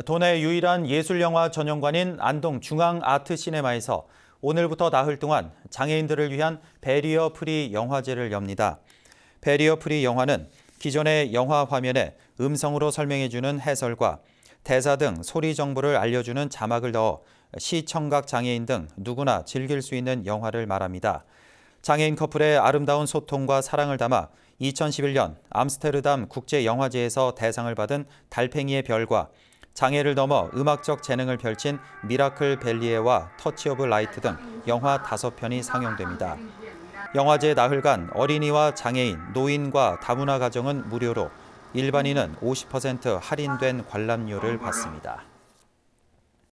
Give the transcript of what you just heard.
도내 유일한 예술영화 전용관인 안동 중앙아트시네마에서 오늘부터 나흘 동안 장애인들을 위한 베리어 프리 영화제를 엽니다. 베리어 프리 영화는 기존의 영화 화면에 음성으로 설명해주는 해설과 대사 등 소리 정보를 알려주는 자막을 넣어 시청각 장애인 등 누구나 즐길 수 있는 영화를 말합니다. 장애인 커플의 아름다운 소통과 사랑을 담아 2011년 암스테르담 국제영화제에서 대상을 받은 달팽이의 별과 장애를 넘어 음악적 재능을 펼친 미라클 벨리에와 터치 오브 라이트 등 영화 다섯 편이 상영됩니다. 영화제 나흘간 어린이와 장애인, 노인과 다문화 가정은 무료로 일반인은 50% 할인된 관람료를 받습니다.